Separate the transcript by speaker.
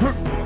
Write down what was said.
Speaker 1: 哼